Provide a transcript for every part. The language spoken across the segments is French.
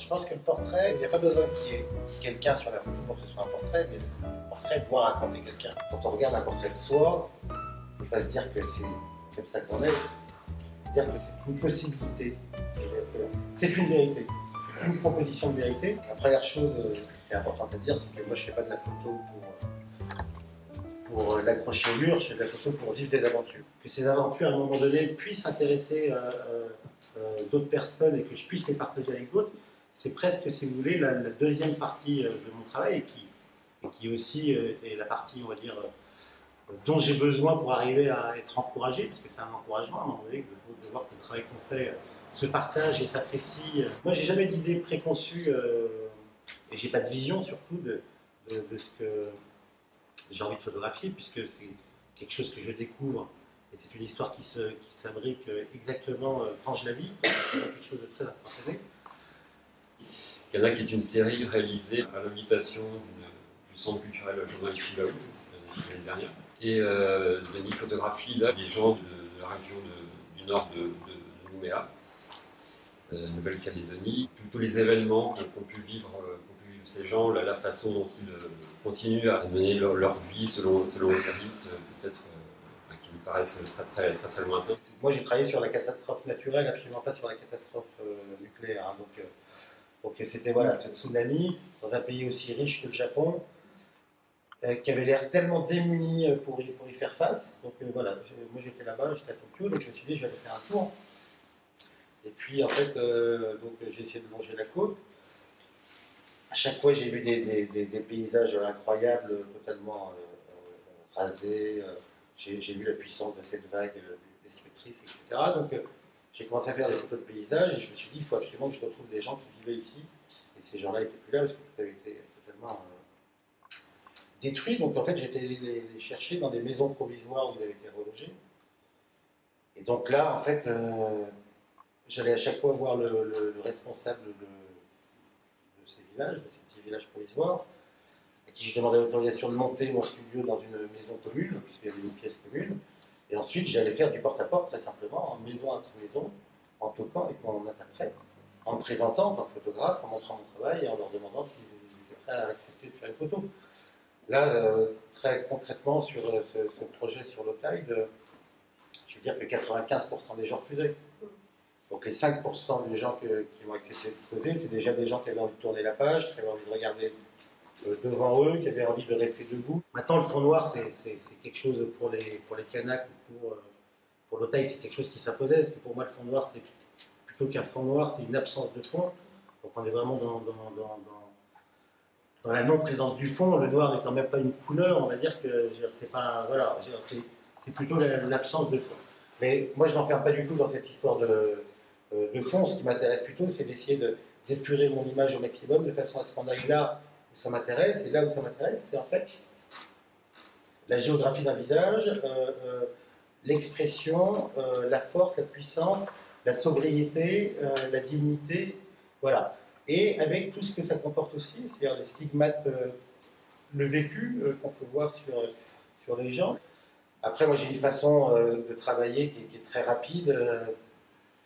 je pense que le portrait, il n'y a pas besoin qu'il y ait quelqu'un sur la photo pour que ce soit un portrait, mais le portrait doit raconter quelqu'un. Quand on regarde un portrait de soi, il ne faut pas se dire que c'est comme ça qu'on est, dire que c'est une possibilité. C'est une vérité. C'est une proposition de vérité. La première chose euh, qui est importante à dire, c'est que moi je ne fais pas de la photo pour, pour euh, l'accrocher au mur, je fais de la photo pour vivre des aventures. Que ces aventures, à un moment donné, puissent intéresser euh, d'autres personnes et que je puisse les partager avec d'autres, c'est presque, si vous voulez, la, deuxième partie de mon travail et qui, qui aussi est la partie, on va dire, dont j'ai besoin pour arriver à être encouragé, parce que c'est un encouragement à un moment donné de, voir que le travail qu'on fait se partage et s'apprécie. Moi, j'ai jamais d'idée préconçue euh, et j'ai pas de vision surtout de, de, ce que j'ai envie de photographier, puisque c'est quelque chose que je découvre et c'est une histoire qui se qui s'abrique exactement euh, quand je la vis. Quelque chose de très instantané. Cana qui est une série réalisée à l'invitation du Centre culturel Journal Chibaou l'année dernière. Et euh, Denis photographie là des gens de, la région du nord de, Nouméa, euh, Nouvelle-Calédonie. Tous les événements qu'ont pu, vivre, euh, ces gens, la, façon dont ils euh, continuent à mener leur, vie selon, selon rites, peut-être qui nous paraissent très très, très, très lointains. Moi j'ai travaillé sur la catastrophe naturelle, absolument pas sur la catastrophe nucléaire. Hein. Donc c'était voilà, ce tsunami dans un pays aussi riche que le Japon. Euh, qui avait l'air tellement démuni euh, pour y, pour y faire face. Donc euh, voilà, moi j'étais là-bas, j'étais à Tokyo, donc je me suis dit je vais aller faire un tour. Et puis en fait, donc j'ai essayé de longer la côte. À chaque fois, j'ai vu des, des, des, paysages incroyables, totalement rasés. j'ai vu la puissance de cette vague destructrice, etc. Donc j'ai commencé à faire des photos de paysages et je me suis dit il faut absolument que je retrouve des gens qui vivaient ici. Et ces gens-là n'étaient plus là parce que tout avait été totalement détruits. Donc en fait, j'étais les chercher dans des maisons provisoires où ils avaient été relogés. Et donc là, en fait, euh, j'allais à chaque fois voir le, responsable de, ces villages, de ces petits villages provisoires, à qui je demandais l'autorisation de monter mon studio dans une maison commune, puisqu'il y avait une pièce commune. Et ensuite, j'allais faire du porte-à-porte, très simplement, en maison après maison, en toquant avec mon interprète, en me présentant en tant que photographe, en montrant mon travail et en leur demandant s'ils étaient prêts à accepter de faire une photo. Là, euh, très concrètement, sur euh, ce, projet sur l'Otaïd, je veux dire que 95% des gens refusaient. Donc les 5% des gens qui vont accepter de poser, c'est déjà des gens qui avaient envie de tourner la page, qui avaient envie de regarder euh, devant eux, qui avaient envie de rester debout. Maintenant, le fond noir, c'est quelque chose pour les, pour les Kanaks pour, pour l'Otaï, c'est quelque chose qui s'imposait. Parce que pour moi, le fond noir, c'est plutôt qu'un fond noir, c'est une absence de fond. Donc on est vraiment dans la non-présence du fond, le noir n'étant même pas une couleur, on va dire que c'est pas voilà, c'est plutôt l'absence de fond. Mais moi, je n'enferme pas du tout dans cette histoire de, euh, de fond. Ce qui m'intéresse plutôt, c'est d'essayer d'épurer mon image au maximum de façon à ce qu'on aille là où ça m'intéresse. Et là où ça m'intéresse, c'est en fait la géographie d'un visage, euh, euh, l'expression, la force, la puissance, la sobriété, la dignité. Voilà et avec tout ce que ça comporte aussi, c'est-à-dire les stigmates, euh, le vécu euh, qu'on peut voir sur, sur les gens. Après, moi, j'ai une façon euh, de travailler qui, est très rapide.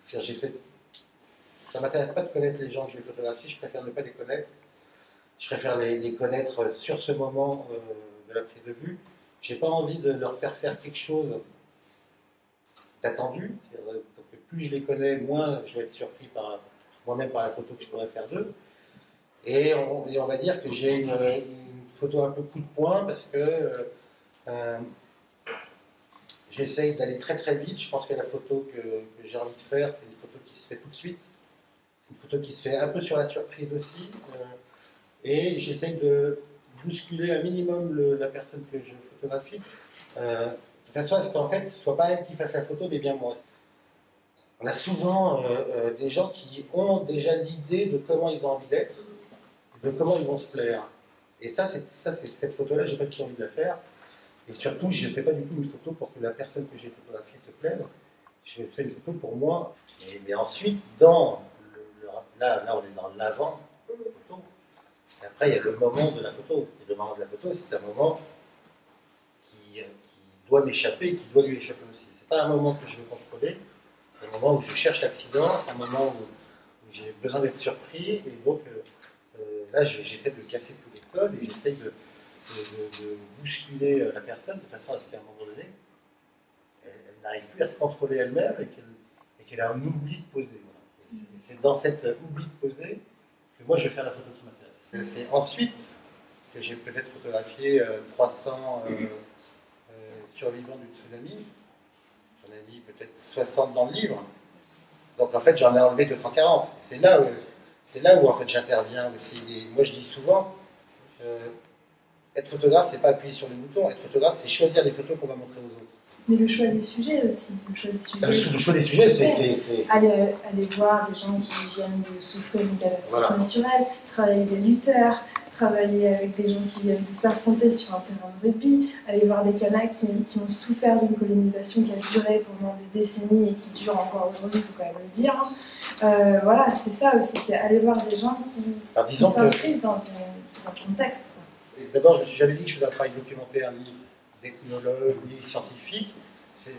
Ça ne m'intéresse pas de connaître les gens que je vais photographier, je préfère ne pas les connaître. Je préfère les, connaître sur ce moment de la prise de vue. Je n'ai pas envie de leur faire faire quelque chose d'attendu. Plus je les connais, moins je vais être surpris par moi-même par la photo que je pourrais faire d'eux. Et on, va dire que j'ai une, photo un peu coup de poing parce que euh, euh, j'essaye d'aller très très vite. Je pense que la photo que, j'ai envie de faire, c'est une photo qui se fait tout de suite. C'est une photo qui se fait un peu sur la surprise aussi. Euh, et j'essaye de bousculer un minimum la personne que je photographie, façon à ce qu'en fait, ce soit pas elle qui fasse la photo, mais bien moi on a souvent euh, euh, des gens qui ont déjà l'idée de comment ils ont envie d'être, de comment ils vont se plaire. Et ça, c'est cette photo-là, j'ai pas du tout envie de la faire. Et surtout, je ne fais pas du tout une photo pour que la personne que j'ai photographiée se plaise. Je fais une photo pour moi. Mais ensuite, dans là, là, on est dans l'avant après, il y a le moment de la photo. Et le moment de la photo, c'est un moment doit m'échapper et qui doit lui échapper aussi. C'est pas un moment que je veux contrôler un moment où je cherche l'accident, un moment où, j'ai besoin d'être surpris, et donc euh, là j'essaie de casser tous les codes et j'essaie de, bousculer la personne de façon à ce qu'à un moment donné, elle, n'arrive plus à se contrôler elle-même et qu'elle a un oubli de poser. C'est dans cet oubli de poser que moi je vais faire la photo qui m'intéresse. C'est ensuite que j'ai peut-être photographié 300 survivants du tsunami. J'en ai mis peut-être 60 dans le livre. Donc en fait, j'en ai enlevé 240. C'est là où, c'est là où en fait j'interviens aussi. moi, je dis souvent, euh, être photographe, c'est pas appuyer sur les boutons. Être photographe, c'est choisir les photos qu'on va montrer aux autres. Mais le choix des sujets aussi. Le choix des sujets, le choix des sujets c'est. Aller, aller, voir des gens qui viennent de souffrir d'une catastrophe naturelle, travailler avec des lutteurs, travailler avec des gens qui viennent de s'affronter sur un terrain de répit, aller voir des Kanaks qui, qui, ont souffert d'une colonisation qui a duré pendant des décennies et qui dure encore aujourd'hui, il faut quand même le dire. Euh, voilà, c'est ça aussi, c'est aller voir des gens qui, s'inscrivent dans, un contexte. D'abord, je ne me suis jamais dit que je faisais un travail documentaire, ni d'ethnologue, ni scientifique.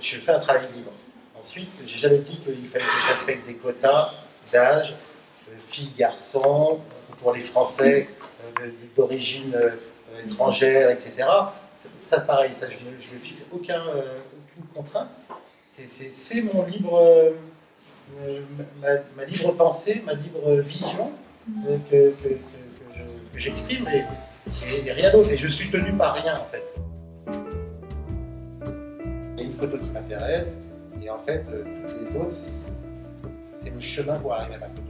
Je fais un travail libre. Ensuite, j'ai jamais dit qu'il fallait que je respecte des quotas d'âge, filles, garçons, pour les Français, d'origine euh, étrangère, etc. Ça, pareil, ça, je ne fixe aucun, euh, aucune contrainte. C'est mon libre, euh, ma, libre pensée, ma libre vision que, j'exprime et, rien d'autre. Et je suis tenu par rien en fait. Il y a une photo qui m'intéresse et en fait, toutes les autres, c'est le chemin pour arriver à ma photo.